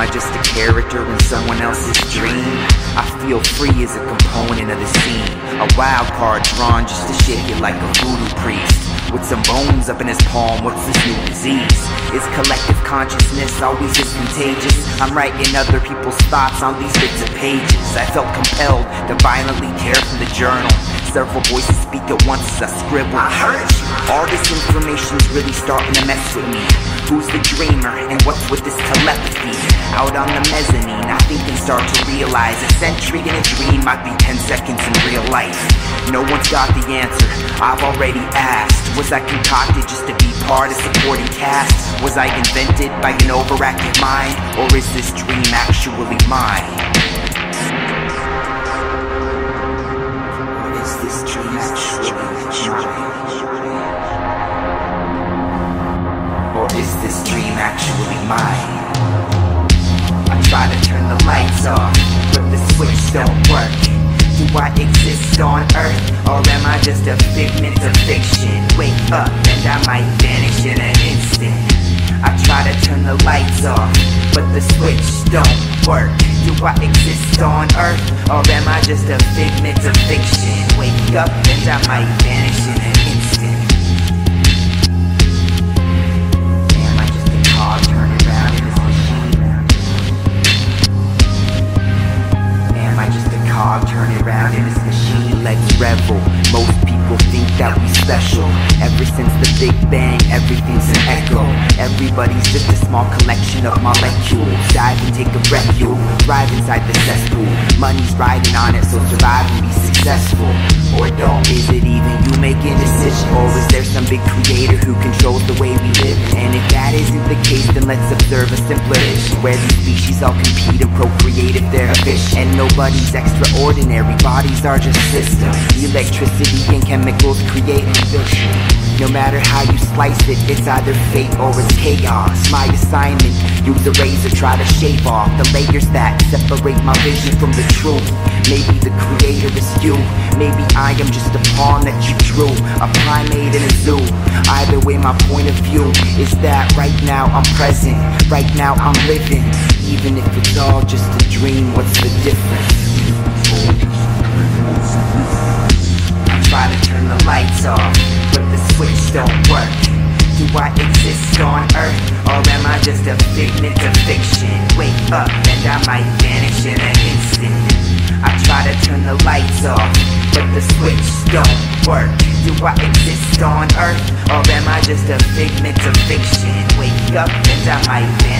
I just a character in someone else's dream? I feel free as a component of the scene. A wild card drawn just to shake it like a voodoo priest. With some bones up in his palm, what's this new disease? Is collective consciousness always this contagious? I'm writing other people's thoughts on these bits of pages. I felt compelled to violently tear from the journal. Several voices speak at once as I scribble. I heard you. All this information's really starting to mess with me. Who's the dreamer and what's with this telepathy? Out on the mezzanine, I think they start to realize a century in a dream might be 10 seconds in real life. No one's got the answer, I've already asked. Was I concocted just to be part of supporting cast? Was I invented by an overactive mind? Or is this dream actually mine? Is this dream actually mine? I try to turn the lights off, but the switch don't work. Do I exist on Earth, or am I just a figment of fiction? Wake up and I might vanish in an instant. I try to turn the lights off, but the switch don't work. Do I exist on Earth, or am I just a figment of fiction? Wake up and I might vanish in an machine? Most people think that we special. Ever since the Big Bang, everything's an echo. Everybody's just a small collection of molecules. Dive and take a breath, you'll thrive inside the cesspool. Money's riding on it, so survive and be successful. Or don't. Is it even you making decisions? Or is there some big creator who controls the way we live? And if that isn't the case, then let's observe a simpler issue where these species all compete they're efficient. And nobody's extraordinary, bodies are just systems. Electricity and chemicals create ambition. No matter how you slice it, it's either fate or it's chaos. My assignment, use a razor, try to shave off the layers that separate my vision from the truth. Maybe the creator is you, maybe I am just a pawn that you drew, a primate in a zoo. Either way, my point of view is that right now I'm present, right now I'm living. Even if it's all just a dream, what's the difference? Try to turn the lights off, the switch don't work. Do I exist on Earth, or am I just a figment of fiction? Wake up and I might vanish in an instant. I try to turn the lights off, but the switch don't work. Do I exist on Earth, or am I just a figment of fiction? Wake up and I might vanish